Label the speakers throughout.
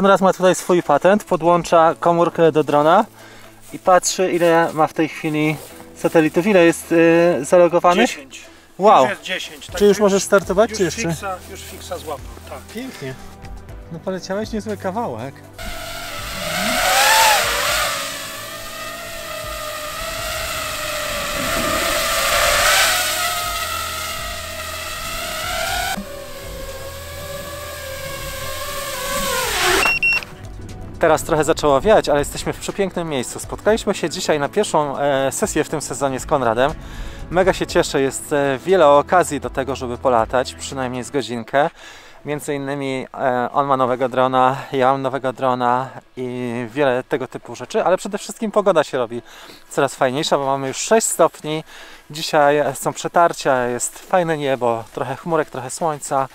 Speaker 1: Konrad ma tutaj swój patent, podłącza komórkę do drona i patrzy ile ma w tej chwili satelitów. Ile jest y, zalogowany?
Speaker 2: 10.
Speaker 1: Wow.
Speaker 2: Już jest 10.
Speaker 1: Czy już możesz startować,
Speaker 2: już
Speaker 1: czy jeszcze?
Speaker 2: Fixa, już fiksa złapał, tak.
Speaker 1: Pięknie. No poleciałeś niezły kawałek. Teraz trochę zaczęło wiać, ale jesteśmy w przepięknym miejscu. Spotkaliśmy się dzisiaj na pierwszą e, sesję w tym sezonie z Konradem. Mega się cieszę, jest e, wiele okazji do tego, żeby polatać, przynajmniej z godzinkę. Między innymi e, on ma nowego drona, ja mam nowego drona i wiele tego typu rzeczy, ale przede wszystkim pogoda się robi coraz fajniejsza, bo mamy już 6 stopni. Dzisiaj są przetarcia, jest fajne niebo, trochę chmurek, trochę słońca,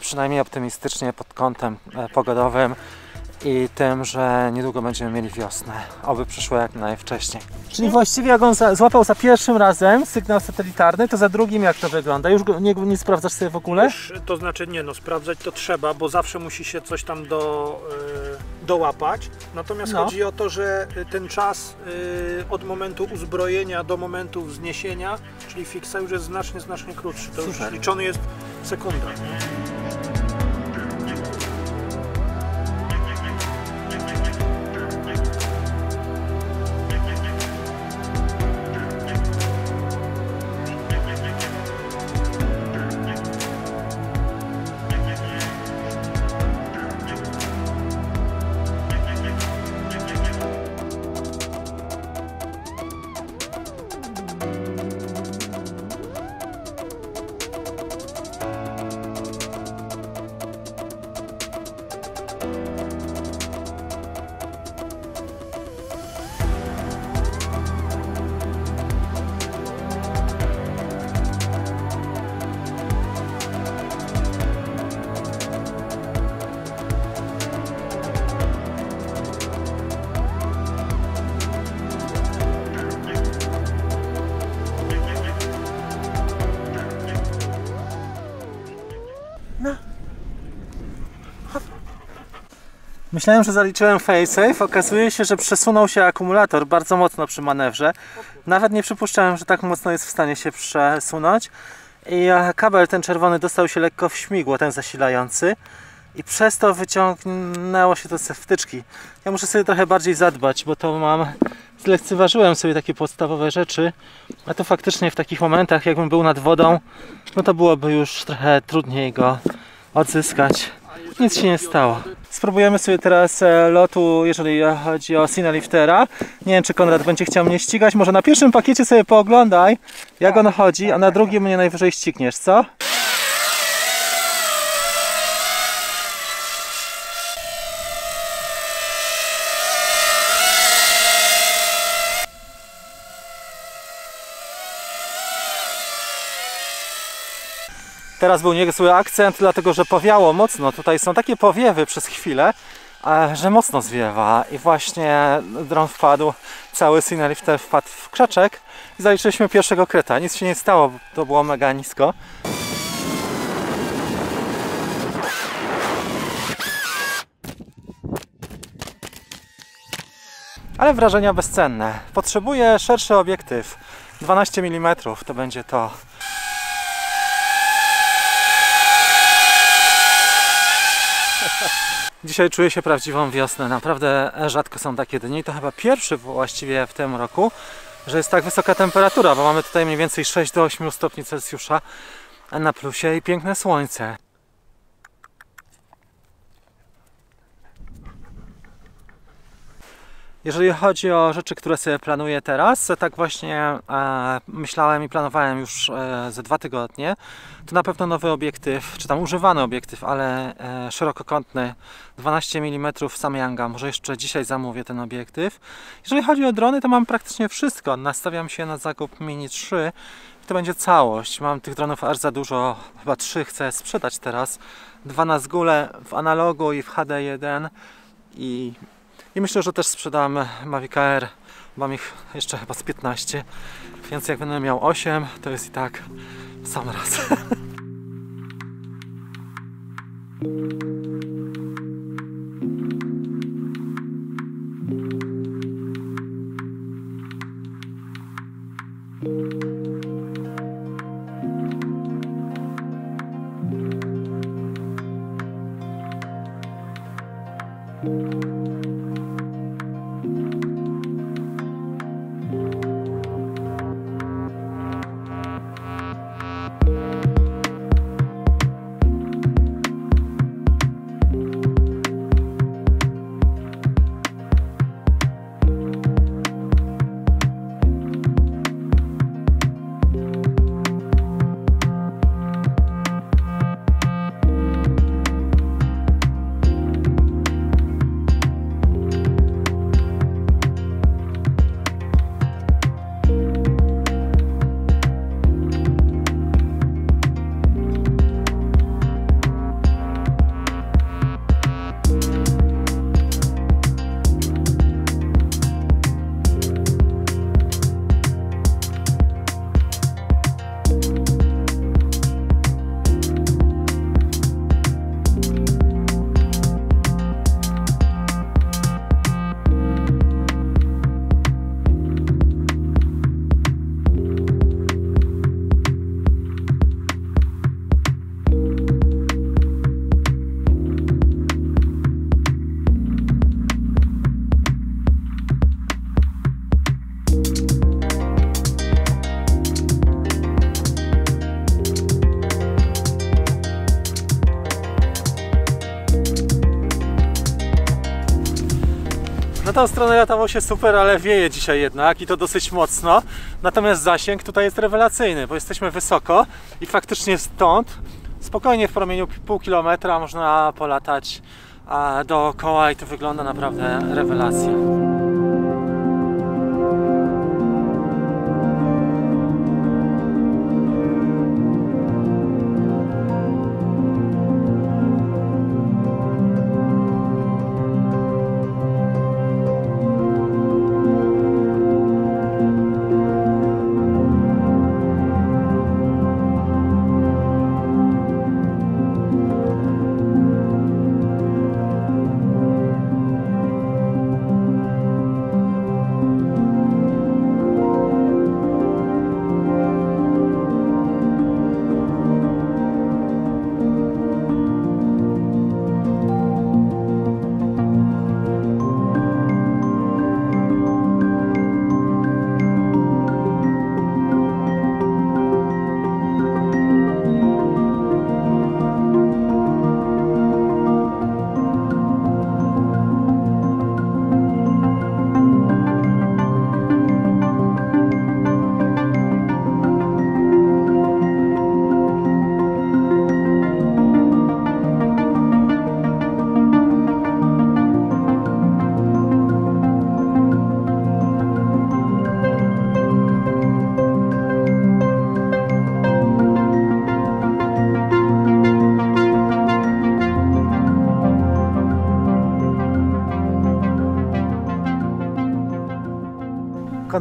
Speaker 1: przynajmniej optymistycznie pod kątem pogodowym i tym, że niedługo będziemy mieli wiosnę. Oby przyszło jak najwcześniej. Czyli właściwie jak on za, złapał za pierwszym razem sygnał satelitarny, to za drugim jak to wygląda? Już go nie, nie sprawdzasz sobie w ogóle?
Speaker 2: Już, to znaczy nie no, sprawdzać to trzeba, bo zawsze musi się coś tam do, y, dołapać. Natomiast
Speaker 1: No.
Speaker 2: chodzi o to, że ten czas y, od momentu uzbrojenia do momentu wzniesienia, czyli fixa już jest znacznie, znacznie krótszy. To
Speaker 1: Super.
Speaker 2: już liczony jest sekunda.
Speaker 1: Myślałem, że zaliczyłem failsafe. Okazuje się, że przesunął się akumulator bardzo mocno przy manewrze. Nawet nie przypuszczałem, że tak mocno jest w stanie się przesunąć. I e, kabel ten czerwony dostał się lekko w śmigło, ten zasilający. I przez to wyciągnęło się to ze wtyczki. Ja muszę sobie trochę bardziej zadbać, bo to mam... Zlekceważyłem sobie takie podstawowe rzeczy. A to faktycznie w takich momentach, jakbym był nad wodą, no to byłoby już trochę trudniej go odzyskać. Nic się nie stało. Spróbujemy sobie teraz e, lotu, jeżeli chodzi o Sinaliftera. Nie wiem, czy Konrad będzie chciał mnie ścigać. Może na pierwszym pakiecie sobie pooglądaj, jak on chodzi, a na drugim mnie najwyżej ścigniesz, co? Teraz był niezły akcent, dlatego że powiało mocno. Tutaj są takie powiewy przez chwilę, e, że mocno zwiewa. I właśnie dron wpadł, cały Sinelifter wpadł w krzaczek i zaliczyliśmy pierwszego kreta. Nic się nie stało, to było mega nisko. Ale wrażenia bezcenne. Potrzebuję szerszy obiektyw. 12 mm to będzie to. Dzisiaj czuję się prawdziwą wiosnę. Naprawdę rzadko są takie dni. To chyba pierwszy właściwie w tym roku, że jest tak wysoka temperatura, bo mamy tutaj mniej więcej 6 do 8 stopni Celsjusza na plusie i piękne słońce. Jeżeli chodzi o rzeczy, które sobie planuję teraz, tak właśnie e, myślałem i planowałem już e, ze dwa tygodnie, to na pewno nowy obiektyw, czy tam używany obiektyw, ale e, szerokokątny 12 mm Samyanga. Może jeszcze dzisiaj zamówię ten obiektyw. Jeżeli chodzi o drony, to mam praktycznie wszystko. Nastawiam się na zakup Mini 3 to będzie całość. Mam tych dronów aż za dużo, chyba trzy chcę sprzedać teraz. Dwa na zgule w analogu i w HD1 i i myślę, że też sprzedam Mavic Air. Mam ich jeszcze chyba z 15, więc jak będę miał 8, to jest i tak sam raz. Na tą stronę latało się super, ale wieje dzisiaj jednak i to dosyć mocno. Natomiast zasięg tutaj jest rewelacyjny, bo jesteśmy wysoko i faktycznie stąd spokojnie w promieniu pół kilometra można polatać dookoła i to wygląda naprawdę rewelacja.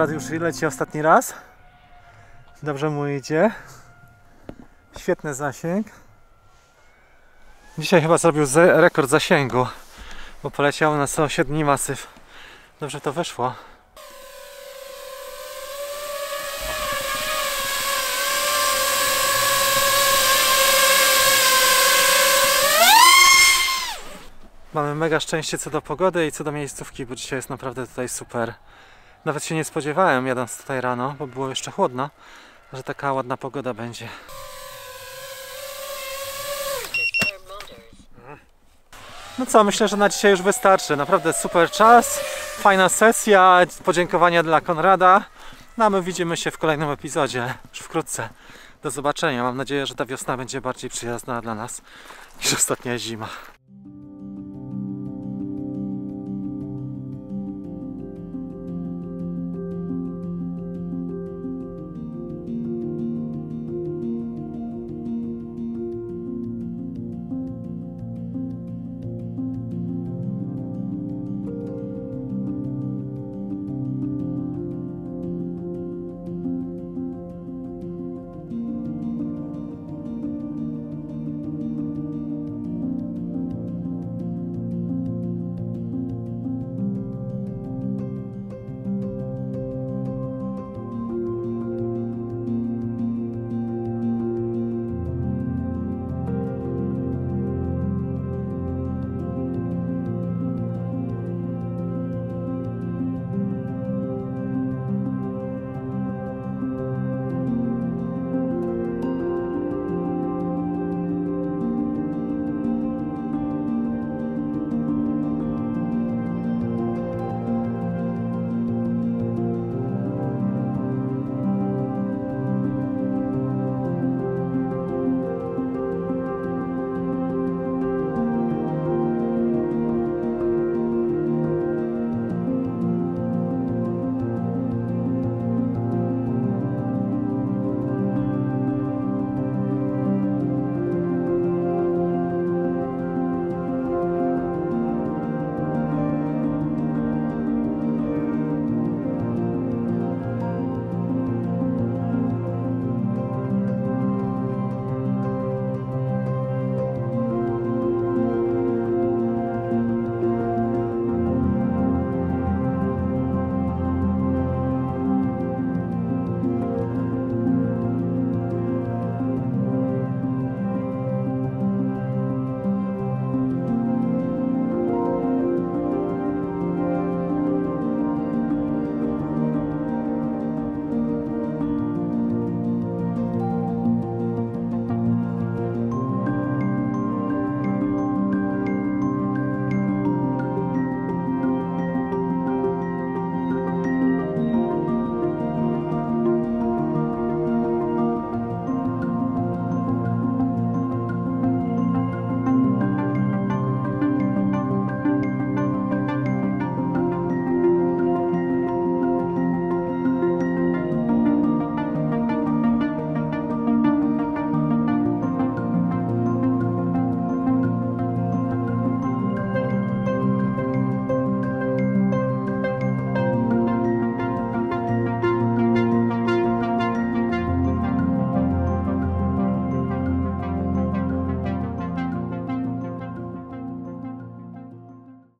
Speaker 1: Konrad już leci ostatni raz. Dobrze mu idzie. Świetny zasięg. Dzisiaj chyba zrobił rekord zasięgu, bo poleciał na sąsiedni masyw. Dobrze to weszło. Mamy mega szczęście co do pogody i co do miejscówki, bo dzisiaj jest naprawdę tutaj super. Nawet się nie spodziewałem jadąc tutaj rano, bo było jeszcze chłodno, że taka ładna pogoda będzie. No co, myślę, że na dzisiaj już wystarczy. Naprawdę super czas, fajna sesja, podziękowania dla Konrada. No a my widzimy się w kolejnym epizodzie już wkrótce. Do zobaczenia. Mam nadzieję, że ta wiosna będzie bardziej przyjazna dla nas niż ostatnia zima.